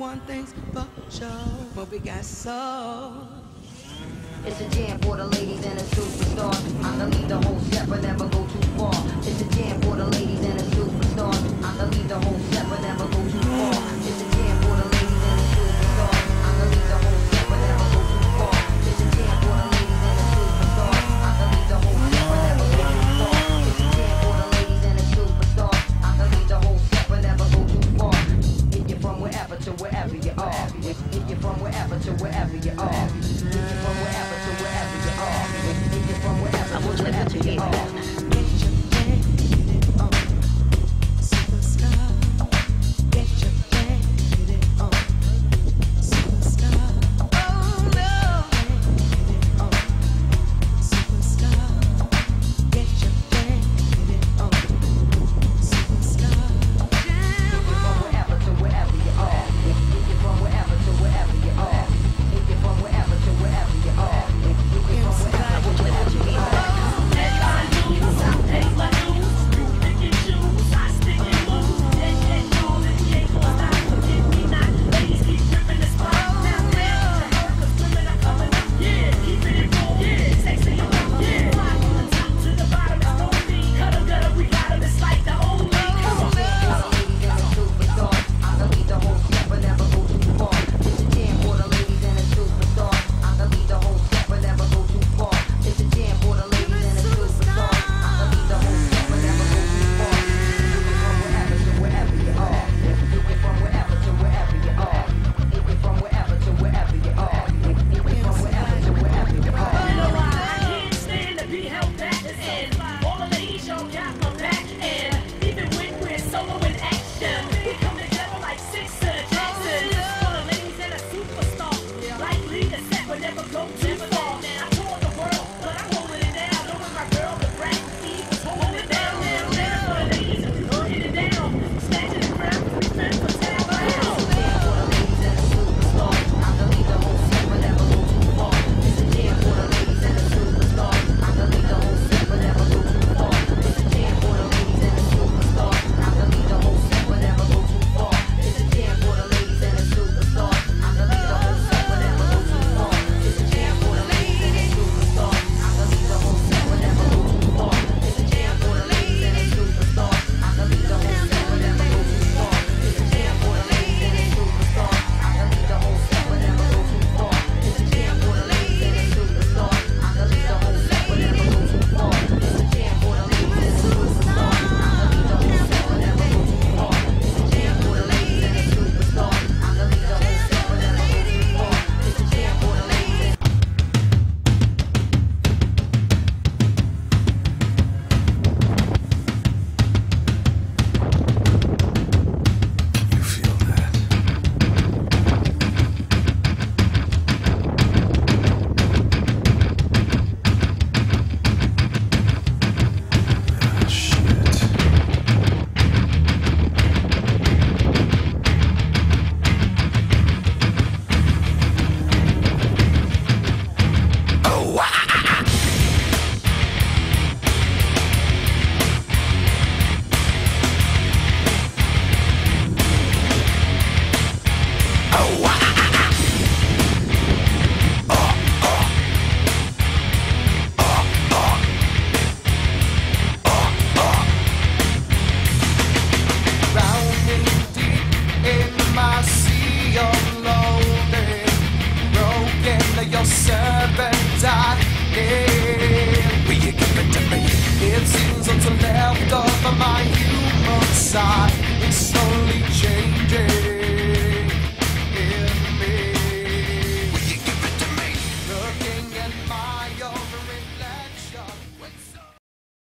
one thing's for sure, but we got soul. It's a jam for the ladies and the superstars. I'm the leader. wherever you are. Get you from wherever to wherever you are. You from wherever to wherever you are. You from wherever to wherever you are. never come to side, it's slowly changing.